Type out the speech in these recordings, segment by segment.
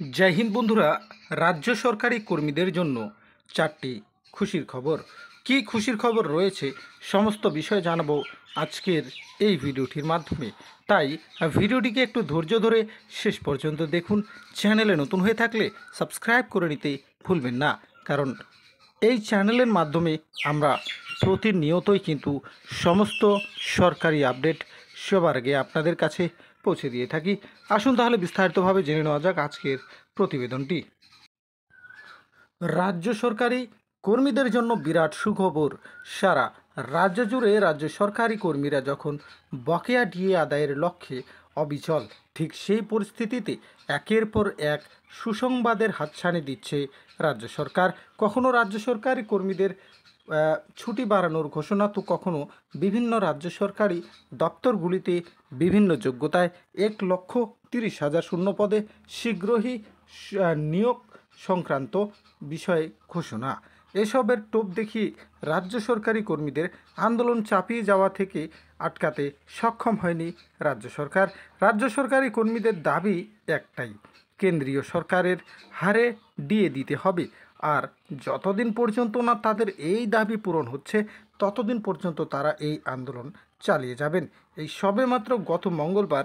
জয় হিন্দ বন্ধুরা, রাজ্য সরকারি কর্মীদের জন্য চারটি খুশির খবর। কি খুশির খবর রয়েছে সমস্ত বিষয় জানাব আজকের এই ভিডিওটির মাধ্যমে। তাই ভিডিওটিকে একটু ধৈর্য ধরে শেষ পর্যন্ত দেখুন। চ্যানেলে নতুন হয়ে থাকলে সাবস্ক্রাইব করে নিতে ভুলবেন না। কারণ এই চ্যানেলের মাধ্যমে আমরা প্রতিনিয়তই কিন্তু সমস্ত সরকারি আপডেট সবার আগে আপনাদের কাছে পৌঁছে দিয়ে থাকি। আসুন তাহলে বিস্তারিতভাবে জেনে নেওয়া যাক আজকের প্রতিবেদনটি। রাজ্য সরকারি কর্মীদের জন্য বিরাট সুখবর। সারা রাজ্য জুড়ে রাজ্য সরকারি কর্মীরা যখন বকেয়া ডিএ আদায়ের লক্ষ্যে অবিচল, ঠিক সেই পরিস্থিতিতে একের পর এক সুসংবাদের হাতছানি দিচ্ছে রাজ্য সরকার। কখনো রাজ্য সরকারি কর্মীদের ছুটি বাড়ানোর ঘোষণা তো কখনো বিভিন্ন রাজ্য সরকারি দপ্তরগুলিতে বিভিন্ন যোগ্যতায় এক লক্ষ তিরিশ হাজার শূন্য পদে শীঘ্রই নিয়োগ সংক্রান্ত বিষয়ে ঘোষণা। এসবের টোপ দেখি রাজ্য সরকারি কর্মীদের আন্দোলন চাপিয়ে যাওয়া থেকে আটকাতে সক্ষম হয়নি রাজ্য সরকার। রাজ্য সরকারি কর্মীদের দাবি একটাই, কেন্দ্রীয় সরকারের হারে দিয়ে দিতে হবে। আর যতদিন পর্যন্ত না তাদের এই দাবি পূরণ হচ্ছে, ততদিন পর্যন্ত তারা এই আন্দোলন চালিয়ে যাবেন। এই সবেমাত্র গত মঙ্গলবার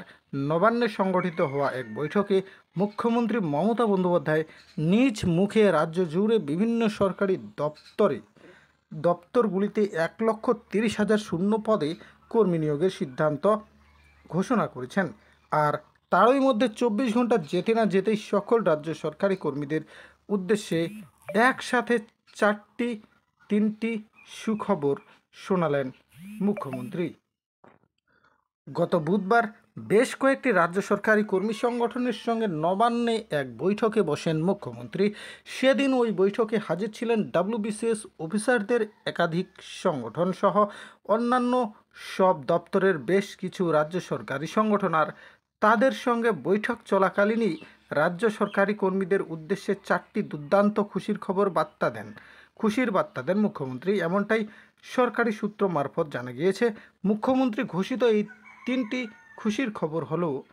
নবান্নে সংগঠিত হওয়া এক বৈঠকে মুখ্যমন্ত্রী মমতা বন্দ্যোপাধ্যায় নিজ মুখে রাজ্য জুড়ে বিভিন্ন সরকারি দপ্তরে, দপ্তরগুলিতে এক লক্ষ তিরিশ হাজার শূন্য পদে কর্মী নিয়োগের সিদ্ধান্ত ঘোষণা করেছেন। আর তারই মধ্যে চব্বিশ ঘণ্টা যেতে না যেতেই সকল রাজ্য সরকারি কর্মীদের উদ্দেশ্যে একসাথে চারটি, তিনটি সুখবর শোনালেন মুখ্যমন্ত্রী। গত বুধবার বেশ কয়েকটি রাজ্য সরকারি কর্মী সংগঠনের সঙ্গে নবান্নে এক বৈঠকে বসেন মুখ্যমন্ত্রী। সেদিন ওই বৈঠকে হাজির ছিলেন ডাব্লিউবিসিএস অফিসারদের একাধিক সংগঠন সহ অন্যান্য সব দপ্তরের বেশ কিছু রাজ্য সরকারি সংগঠন আর তাদের সঙ্গে বৈঠক চলাকালীনই রাজ্য সরকারি কর্মীদের উদ্দেশ্যে চারটি দুর্দান্ত খুশির খবর বার্তা দেন। খুশির বার্তা দেন মুখ্যমন্ত্রী। এমনটাই সরকারি সূত্র মারফত জানা গিয়েছে। মুখ্যমন্ত্রী ঘোষিত এই তিনটি খুশির খবর হলো,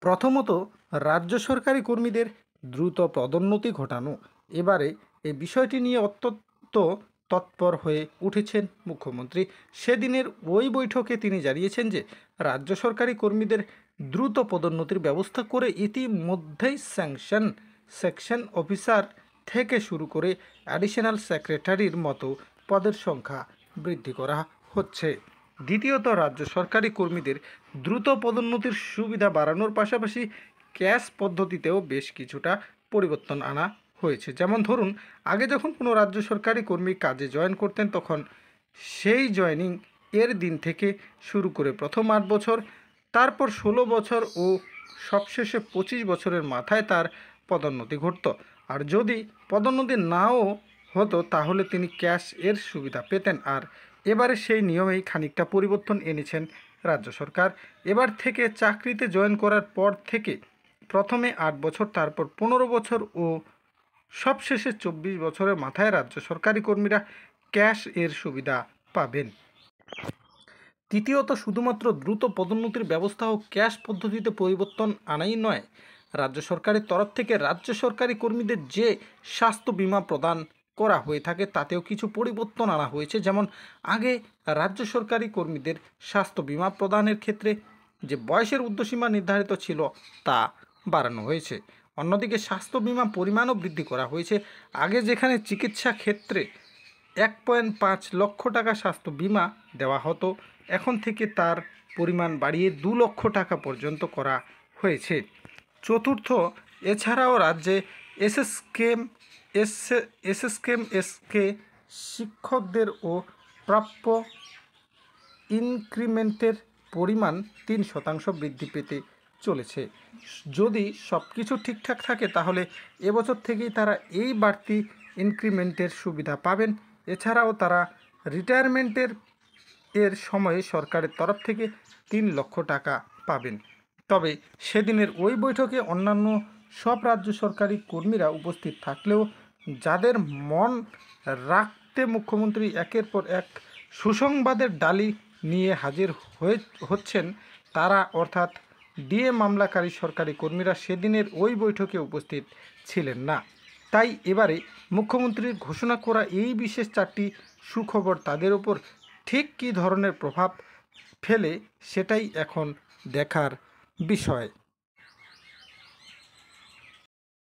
প্রথমত, রাজ্য সরকারি কর্মীদের দ্রুত পদোন্নতি ঘটানো। এবারে এই বিষয়টি নিয়ে অত্যন্ত তৎপর হয়ে উঠেছেন মুখ্যমন্ত্রী। সেদিনের ওই বৈঠকে তিনি জানিয়েছেন যে, রাজ্য সরকারি কর্মীদের দ্রুত পদোন্নতির ব্যবস্থা করে ইতিমধ্যেই স্যাংশন, সেকশন অফিসার থেকে শুরু করে অ্যাডিশনাল সেক্রেটারির মতো পদের সংখ্যা বৃদ্ধি করা হচ্ছে। দ্বিতীয়ত, রাজ্য সরকারি কর্মীদের দ্রুত পদোন্নতির সুবিধা বাড়ানোর পাশাপাশি ক্যাশ পদ্ধতিতেও বেশ কিছুটা পরিবর্তন আনা হয়েছে। যেমন ধরুন, আগে যখন কোনো রাজ্য সরকারি কর্মী কাজে জয়েন করতেন, তখন সেই জয়েনিং এর দিন থেকে শুরু করে প্রথম আট বছর তারপর ষোলো বছর ও সবশেষে পঁচিশ বছরের মাথায় তার পদোন্নতি ঘটত। আর যদি পদোন্নতি নাও হতো, তাহলে তিনি ক্যাশ এর সুবিধা পেতেন। আর এবারে সেই নিয়মেই খানিকটা পরিবর্তন এনেছেন রাজ্য সরকার। এবার থেকে চাকরিতে জয়েন করার পর থেকে প্রথমে আট বছর, তারপর পনেরো বছর ও সবশেষে চব্বিশ বছরের মাথায় রাজ্য সরকারি কর্মীরা ক্যাশ এর সুবিধা পাবেন। তৃতীয়ত, শুধুমাত্র দ্রুত পদোন্নতির ব্যবস্থা ও ক্যাশ পদ্ধতিতে পরিবর্তন আনাই নয়, রাজ্য সরকারের তরফ থেকে রাজ্য সরকারি কর্মীদের যে স্বাস্থ্য বিমা প্রদান করা হয়ে থাকে, তাতেও কিছু পরিবর্তন আনা হয়েছে। যেমন, আগে রাজ্য সরকারি কর্মীদের স্বাস্থ্য বিমা প্রদানের ক্ষেত্রে যে বয়সের উর্ধ্বসীমা নির্ধারিত ছিল, তা বাড়ানো হয়েছে। অন্যদিকে, স্বাস্থ্য বিমা পরিমাণও বৃদ্ধি করা হয়েছে। আগে যেখানে চিকিৎসা ক্ষেত্রে এক পয়েন্ট পাঁচ লক্ষ টাকা স্বাস্থ্য বিমা দেওয়া হতো এখন থেকে তার পরিমাণ বাড়িয়ে দু লক্ষ টাকা পর্যন্ত করা হয়েছে। চতুর্থ, এছাড়াও রাজ্যে এসএসকেম এস এসএসকেম এসকে শিক্ষকদের ও প্রাপ্য ইনক্রিমেন্টের পরিমাণ তিন শতাংশ বৃদ্ধি পেতে চলেছে। যদি সব কিছু ঠিকঠাক থাকে, তাহলে এবছর থেকেই তারা এই বাড়তি ইনক্রিমেন্টের সুবিধা পাবেন। এছাড়াও তারা রিটায়ারমেন্টের এর সময়ে সরকারের তরফ থেকে তিন লক্ষ টাকা পাবেন। তবে সেদিনের ওই বৈঠকে অন্যান্য সব রাজ্য সরকারি কর্মীরা উপস্থিত থাকলেও যাদের মন রাখতে মুখ্যমন্ত্রী একের পর এক সুসংবাদের ডালি নিয়ে হাজির হয়ে হচ্ছেন, তারা অর্থাৎ ডিএ মামলাকারী সরকারি কর্মীরা সেদিনের ওই বৈঠকে উপস্থিত ছিলেন না। তাই এবারে মুখ্যমন্ত্রীর ঘোষণা করা এই বিশেষ চারটি সুখবর তাদের ওপর ঠিক কী ধরনের প্রভাব ফেলে সেটাই এখন দেখার বিষয়।